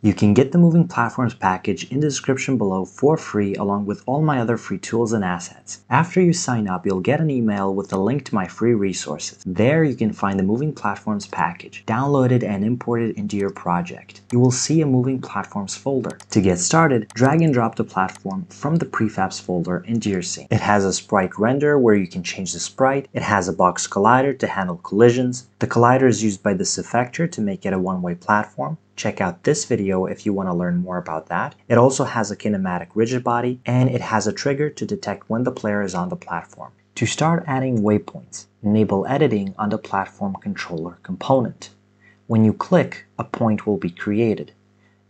You can get the Moving Platforms package in the description below for free along with all my other free tools and assets. After you sign up, you'll get an email with a link to my free resources. There you can find the Moving Platforms package, download it and import it into your project. You will see a Moving Platforms folder. To get started, drag and drop the platform from the prefabs folder into your scene. It has a sprite render where you can change the sprite. It has a box collider to handle collisions. The collider is used by this effector to make it a one-way platform. Check out this video if you want to learn more about that. It also has a kinematic rigid body and it has a trigger to detect when the player is on the platform. To start adding waypoints, enable editing on the platform controller component. When you click, a point will be created.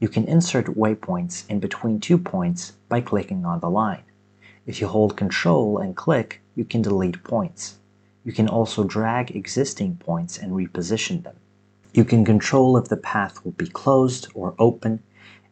You can insert waypoints in between two points by clicking on the line. If you hold Control and click, you can delete points. You can also drag existing points and reposition them. You can control if the path will be closed or open,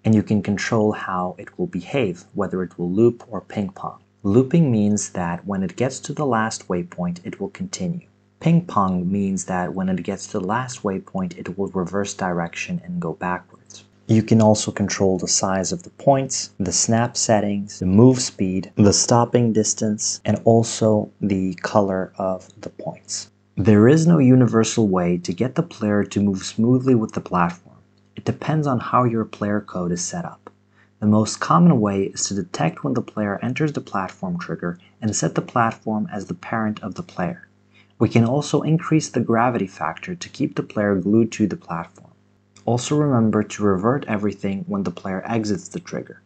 and you can control how it will behave, whether it will loop or ping pong. Looping means that when it gets to the last waypoint, it will continue. Ping pong means that when it gets to the last waypoint, it will reverse direction and go backwards. You can also control the size of the points, the snap settings, the move speed, the stopping distance, and also the color of the points. There is no universal way to get the player to move smoothly with the platform. It depends on how your player code is set up. The most common way is to detect when the player enters the platform trigger and set the platform as the parent of the player. We can also increase the gravity factor to keep the player glued to the platform. Also remember to revert everything when the player exits the trigger.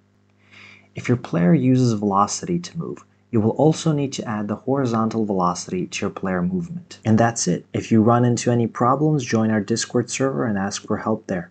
If your player uses velocity to move, you will also need to add the horizontal velocity to your player movement. And that's it. If you run into any problems, join our Discord server and ask for help there.